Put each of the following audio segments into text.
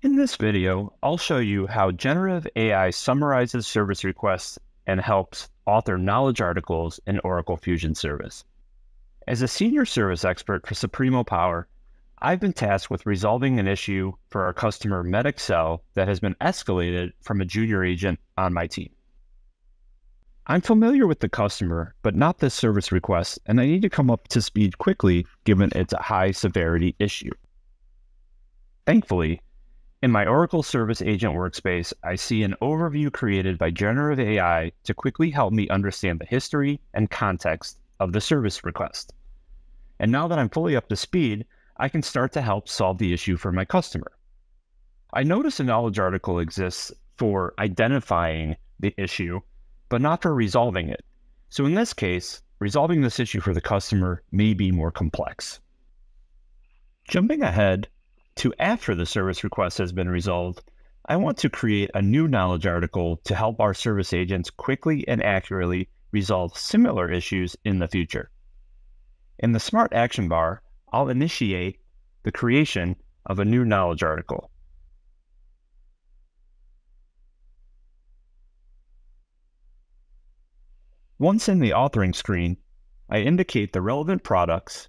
In this video, I'll show you how generative AI summarizes service requests and helps author knowledge articles in Oracle Fusion Service. As a senior service expert for Supremo Power, I've been tasked with resolving an issue for our customer MedExcel that has been escalated from a junior agent on my team. I'm familiar with the customer, but not this service request, and I need to come up to speed quickly given it's a high severity issue. Thankfully, in my Oracle Service Agent workspace, I see an overview created by generative AI to quickly help me understand the history and context of the service request. And now that I'm fully up to speed, I can start to help solve the issue for my customer. I notice a knowledge article exists for identifying the issue, but not for resolving it. So in this case, resolving this issue for the customer may be more complex. Jumping ahead to after the service request has been resolved, I want to create a new knowledge article to help our service agents quickly and accurately resolve similar issues in the future. In the Smart Action bar, I'll initiate the creation of a new knowledge article. Once in the authoring screen, I indicate the relevant products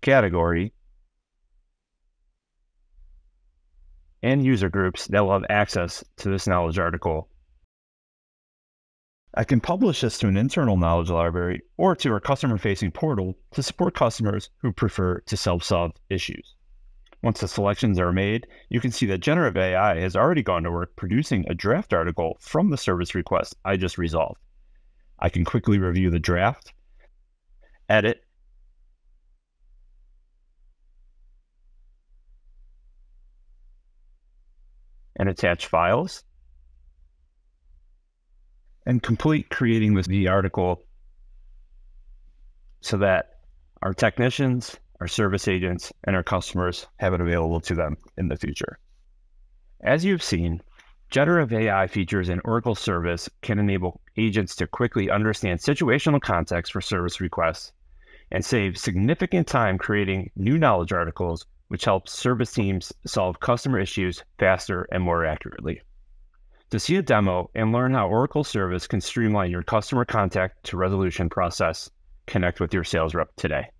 category, and user groups that will have access to this knowledge article. I can publish this to an internal knowledge library or to our customer facing portal to support customers who prefer to self solve issues. Once the selections are made, you can see that generative AI has already gone to work producing a draft article from the service request I just resolved. I can quickly review the draft, edit, and attach files and complete creating this the article so that our technicians, our service agents, and our customers have it available to them in the future. As you've seen, generative AI features in Oracle Service can enable agents to quickly understand situational context for service requests and save significant time creating new knowledge articles which helps service teams solve customer issues faster and more accurately. To see a demo and learn how Oracle Service can streamline your customer contact to resolution process, connect with your sales rep today.